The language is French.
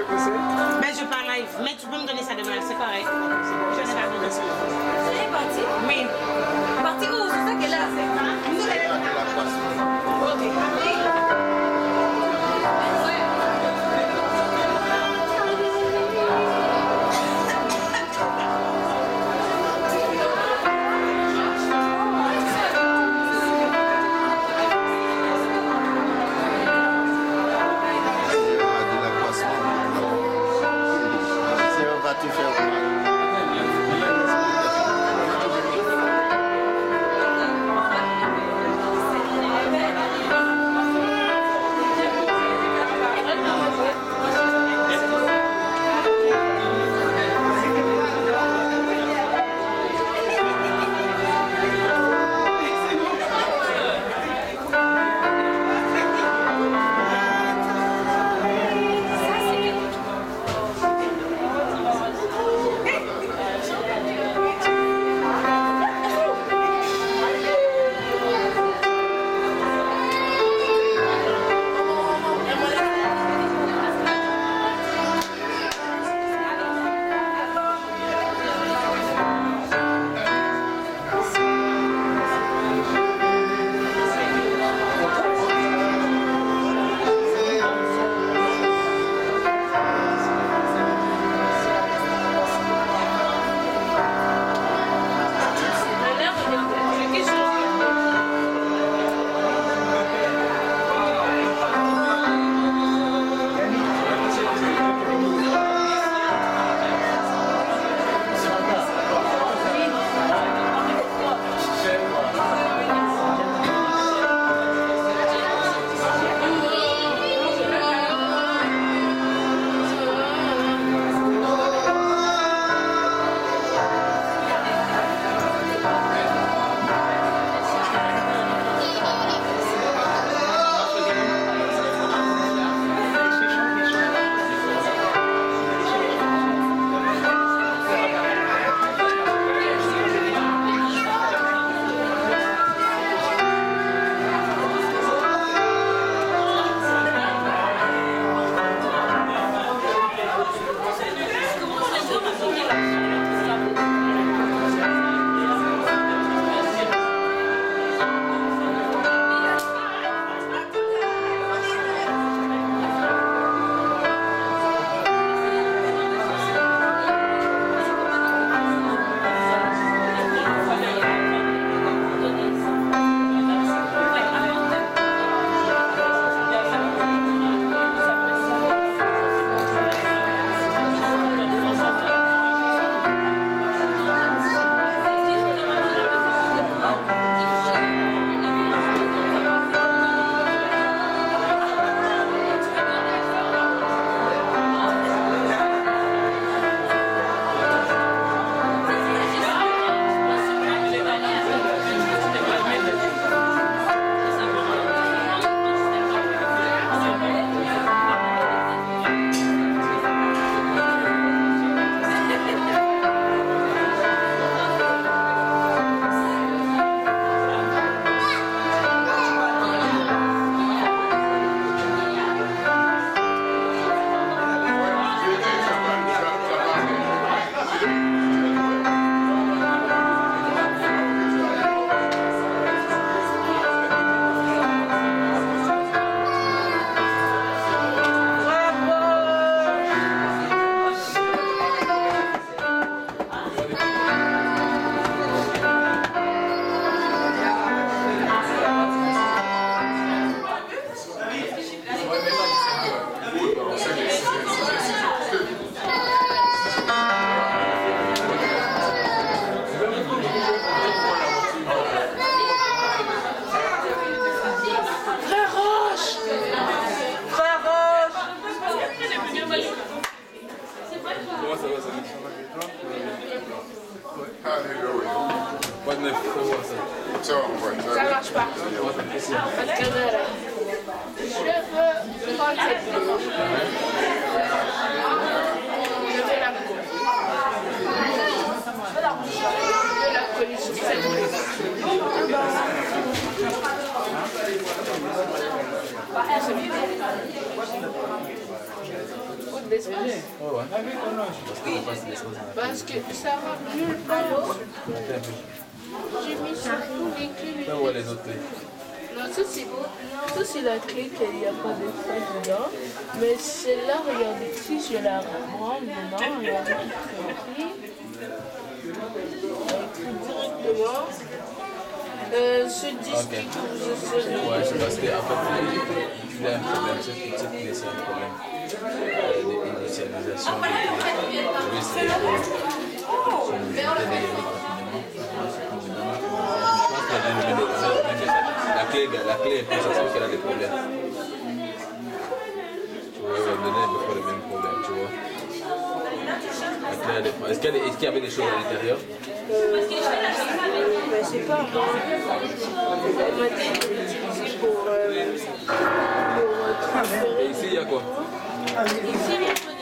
que c'est Ben, je pas live, mais tu peux me donner ça demain, c'est correct. Je sais pas. Elle est partie? Oui. Partie où? C'est ça qu'elle a. Nous, elle est de Quoi de neuf Ça va, mon pote. Ça marche pas. Caméra. Je veux prendre cette vidéo. Je vais la couper. Je vais la coller sur cette vidéo. de l'espace. Ouais, ouais. Parce que ça va nulle part. J'ai mis sur les clés. Fais voir les autres clés. Non, ça c'est la clé qu'il n'y a pas d'espace dedans. Mais celle-là, regardez, si je la prends dedans, regardez, directement. Euh, ce disque Ok. que vous essayez. Ouais, c'est parce qu'en fait, il a un problème. Cette petite clé, c'est un problème. Euh. Je. Je la clé, la clé plus sensible qu'elle a des problèmes. Tu vois, elle va donner un peu près le même problème, tu vois. La clé a des problèmes. Est-ce qu'il y, avait des choses à l'intérieur? Pas dit de l'utiliser pour, euh, pour euh. Et ici, il y a quoi? Ici,